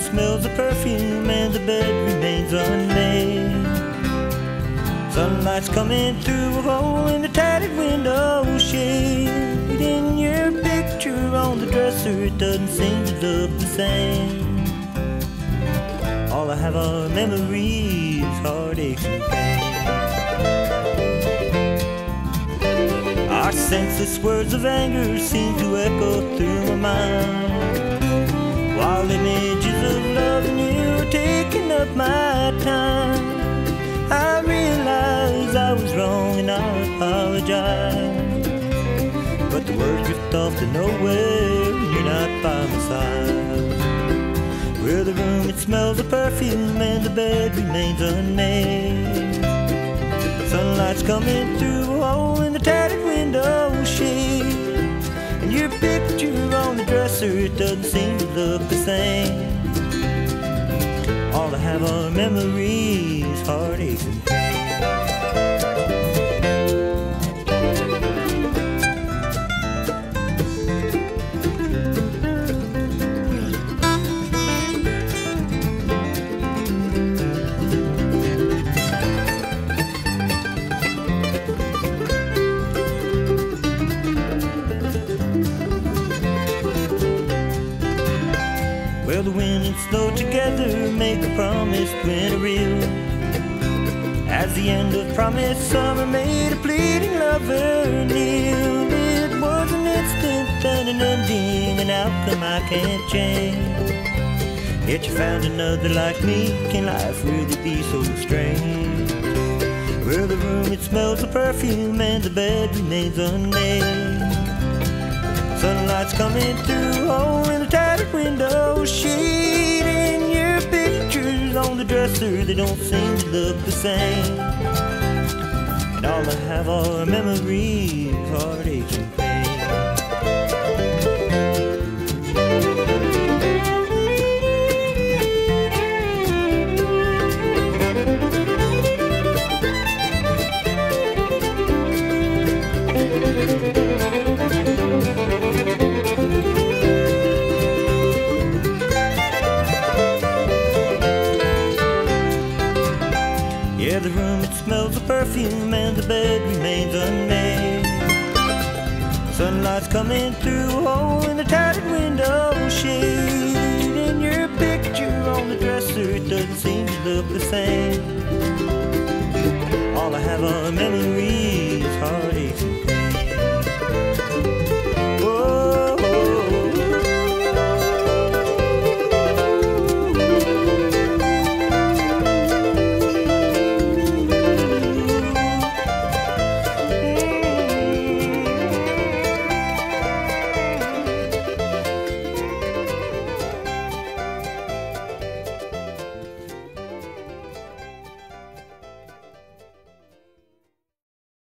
smells of perfume and the bed remains unmade. Sunlight's coming through a hole in the tattered window shade. In your picture on the dresser, it doesn't seem to look the same. All I have are memories, heartaches, and pain. Our senseless words of anger seem to echo through my mind. While images of loving you are taking up my time. I realize I was wrong and I apologize. But the words drift off to nowhere you're not by my side. Where the room it smells of perfume and the bed remains unmade. Sunlight's coming through a hole in the tattered window shade. Your picture on the dresser, it doesn't seem to look the same. All I have are memories, heartaches, and pain. Together make a promised winter real. As the end of promised summer made a pleading lover kneel. It was an instant and an ending, an outcome I can't change. Yet you found another like me. Can life really be so strange? Well, the room it smells of perfume and the bed remains unmade. Sunlight's coming through a the dresser, they don't seem to look the same. And all I have are memories, heartaches and pain. Yeah, the room it smells of perfume and the bed remains unmade. Sunlight's coming through a hole in the tattered window shade. And your picture on the dresser, it doesn't seem to look the same. All I have are memories,